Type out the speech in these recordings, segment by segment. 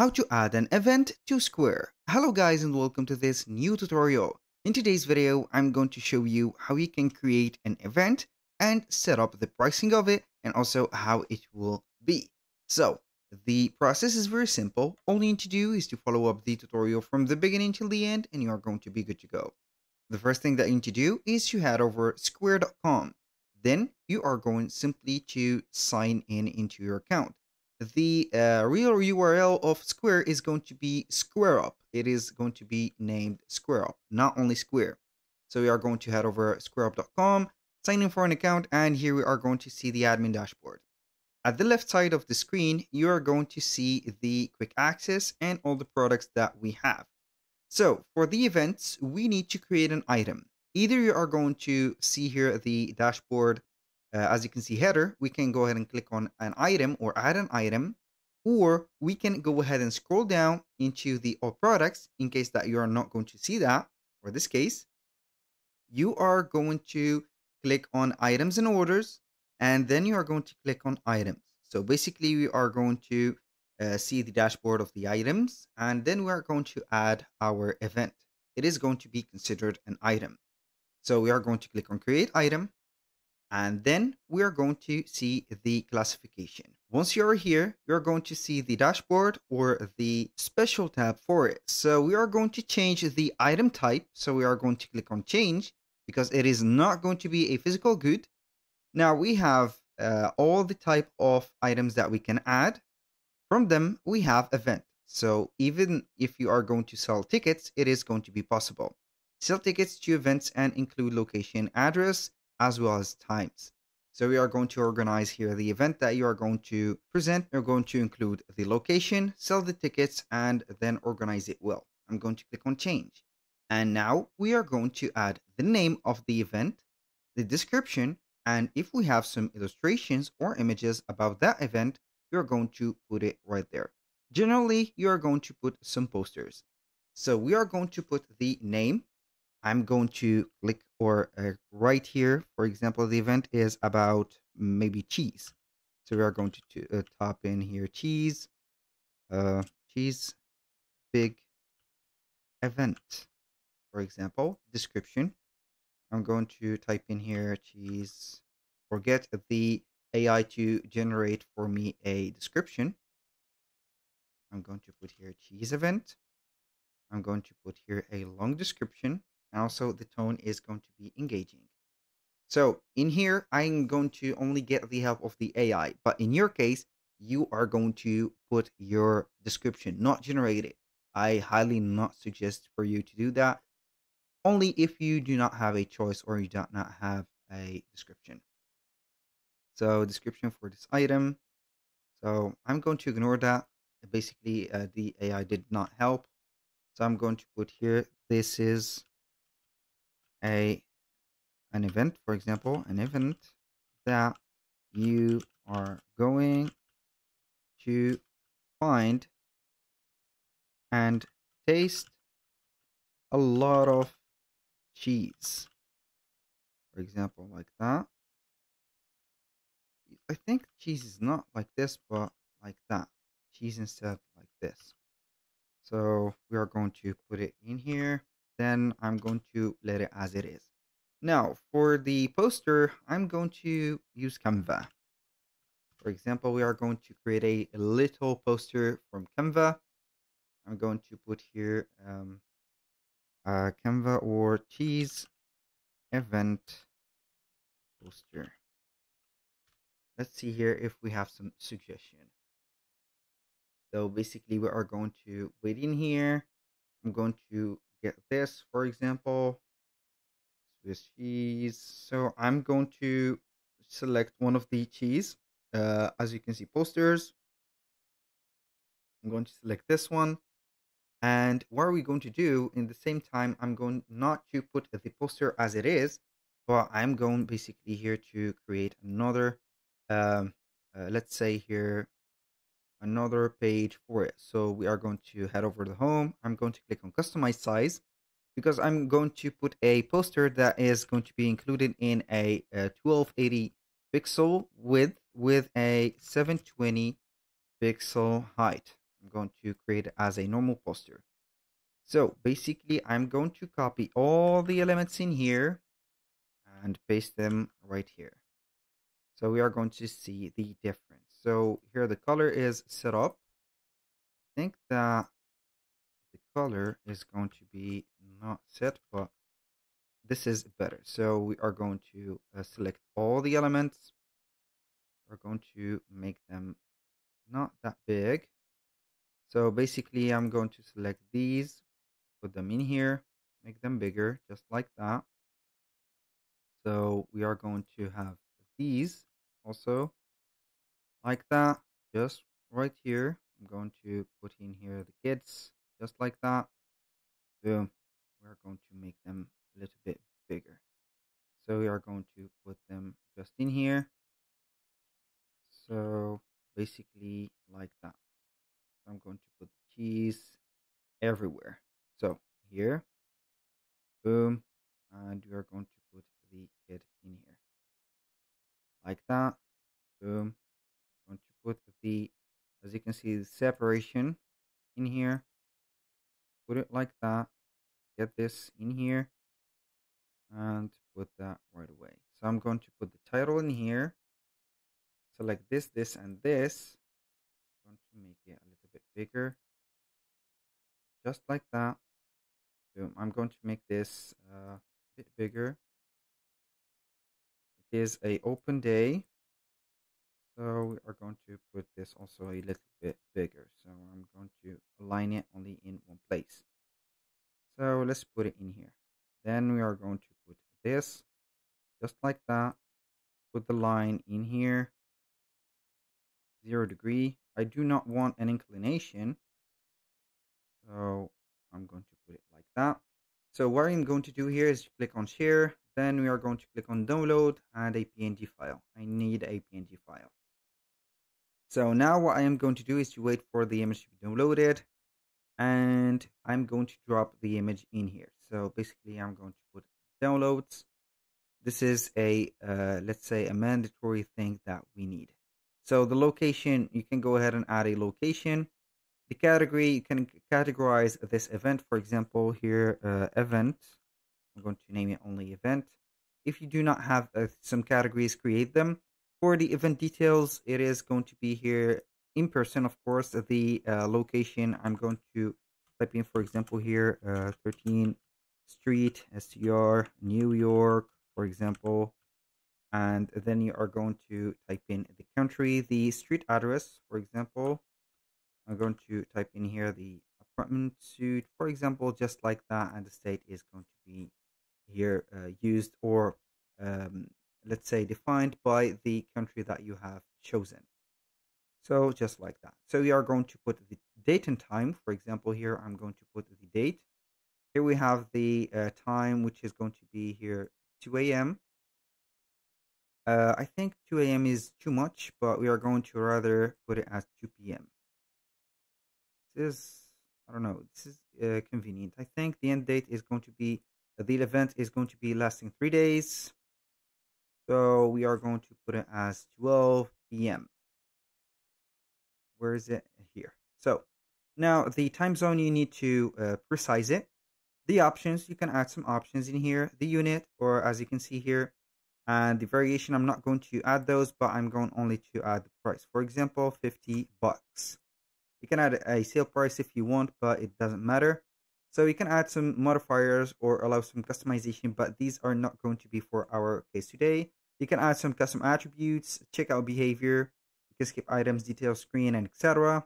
how to add an event to Square. Hello guys and welcome to this new tutorial. In today's video, I'm going to show you how you can create an event and set up the pricing of it and also how it will be. So the process is very simple. All you need to do is to follow up the tutorial from the beginning till the end and you are going to be good to go. The first thing that you need to do is to head over square.com. Then you are going simply to sign in into your account the uh, real URL of Square is going to be SquareUp. It is going to be named SquareUp, not only Square. So we are going to head over squareup.com, sign in for an account, and here we are going to see the admin dashboard. At the left side of the screen, you are going to see the quick access and all the products that we have. So for the events, we need to create an item. Either you are going to see here the dashboard uh, as you can see header, we can go ahead and click on an item or add an item, or we can go ahead and scroll down into the all products in case that you are not going to see that. or this case, you are going to click on items and orders, and then you are going to click on items. So basically, we are going to uh, see the dashboard of the items, and then we are going to add our event. It is going to be considered an item. So we are going to click on create item, and then we are going to see the classification. Once you're here, you're going to see the dashboard or the special tab for it. So we are going to change the item type. So we are going to click on change because it is not going to be a physical good. Now we have uh, all the type of items that we can add. From them, we have event. So even if you are going to sell tickets, it is going to be possible. Sell tickets to events and include location address, as well as times. So we are going to organize here the event that you are going to present. You're going to include the location, sell the tickets, and then organize it well. I'm going to click on change. And now we are going to add the name of the event, the description, and if we have some illustrations or images about that event, you're going to put it right there. Generally, you are going to put some posters. So we are going to put the name. I'm going to click or uh, right here, for example, the event is about maybe cheese. So we are going to, to uh, top in here cheese, uh, cheese, big event. For example, description. I'm going to type in here cheese. Forget the AI to generate for me a description. I'm going to put here cheese event. I'm going to put here a long description and also the tone is going to be engaging. So in here, I'm going to only get the help of the AI, but in your case, you are going to put your description, not generate it. I highly not suggest for you to do that, only if you do not have a choice or you do not have a description. So description for this item. So I'm going to ignore that. Basically, uh, the AI did not help. So I'm going to put here, this is a an event, for example, an event that you are going to find and taste a lot of cheese. For example, like that. I think cheese is not like this, but like that. Cheese instead like this. So we are going to put it in here then I'm going to let it as it is. Now, for the poster, I'm going to use Canva. For example, we are going to create a, little poster from Canva. I'm going to put here um, uh, Canva or cheese event poster. Let's see here if we have some suggestion. So basically we are going to wait in here. I'm going to get this, for example, Swiss cheese. So I'm going to select one of the cheese. Uh, as you can see, posters. I'm going to select this one. And what are we going to do in the same time? I'm going not to put the poster as it is, but I'm going basically here to create another, um, uh, let's say here, another page for it. So we are going to head over to home. I'm going to click on customize size because I'm going to put a poster that is going to be included in a, a 1280 pixel width with a 720 pixel height. I'm going to create it as a normal poster. So basically, I'm going to copy all the elements in here and paste them right here. So we are going to see the difference. So here the color is set up. I think that the color is going to be not set, but this is better. So we are going to uh, select all the elements. We're going to make them not that big. So basically I'm going to select these, put them in here, make them bigger, just like that. So we are going to have these also like that, just right here. I'm going to put in here the kids, just like that. Boom. We're going to make them a little bit bigger. So we are going to put them just in here. So basically like that. I'm going to put the cheese everywhere. So here, boom, and we are going to put the kid in here. Like that, boom. I'm going to put the, as you can see, the separation in here. Put it like that. Get this in here and put that right away. So I'm going to put the title in here select this, this, and this. I'm going to make it a little bit bigger. Just like that. Boom. I'm going to make this uh, a bit bigger. Is a open day. So we are going to put this also a little bit bigger. So I'm going to align it only in one place. So let's put it in here. Then we are going to put this just like that. Put the line in here zero degree. I do not want an inclination. So I'm going to put it like that. So what I'm going to do here is click on share. Then we are going to click on download and a PNG file. I need a PNG file. So now what I am going to do is to wait for the image to be downloaded. And I'm going to drop the image in here. So basically I'm going to put downloads. This is a, uh, let's say a mandatory thing that we need. So the location, you can go ahead and add a location. The category, you can categorize this event. For example, here, uh, event. I'm going to name it only event. If you do not have uh, some categories, create them. For the event details, it is going to be here in person, of course. The uh, location, I'm going to type in, for example, here, uh, 13 Street, STR, New York, for example and then you are going to type in the country, the street address, for example. I'm going to type in here the apartment suite, for example, just like that, and the state is going to be here uh, used or um, let's say defined by the country that you have chosen. So just like that. So we are going to put the date and time. For example, here I'm going to put the date. Here we have the uh, time, which is going to be here 2 a.m. Uh, I think 2 a.m. is too much, but we are going to rather put it as 2 p.m. This is, I don't know, this is uh, convenient. I think the end date is going to be, the event is going to be lasting three days. So we are going to put it as 12 p.m. Where is it? Here. So now the time zone, you need to uh, precise it. The options, you can add some options in here. The unit, or as you can see here, and the variation I'm not going to add those but I'm going only to add the price for example 50 bucks you can add a sale price if you want but it doesn't matter so you can add some modifiers or allow some customization but these are not going to be for our case today you can add some custom attributes checkout behavior you can skip items detail screen and etc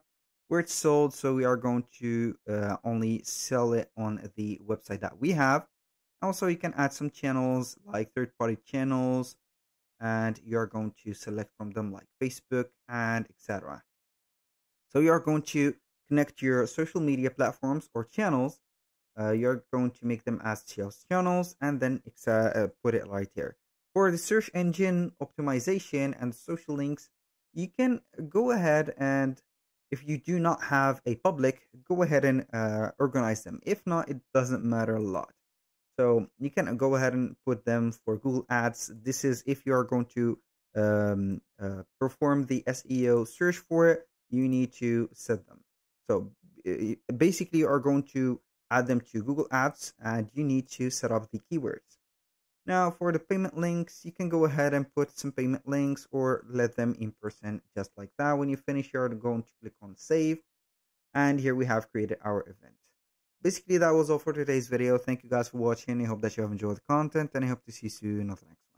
where it's sold so we are going to uh, only sell it on the website that we have also, you can add some channels like third-party channels, and you are going to select from them like Facebook and etc. So you are going to connect your social media platforms or channels. Uh, you're going to make them as sales channels and then uh, put it right here. For the search engine optimization and social links, you can go ahead and if you do not have a public, go ahead and uh, organize them. If not, it doesn't matter a lot. So you can go ahead and put them for Google Ads. This is if you are going to um, uh, perform the SEO search for it, you need to set them. So basically, you are going to add them to Google Ads and you need to set up the keywords. Now for the payment links, you can go ahead and put some payment links or let them in person just like that. When you finish, you're going to click on save. And here we have created our event. Basically, that was all for today's video. Thank you guys for watching. I hope that you have enjoyed the content and I hope to see you soon on the next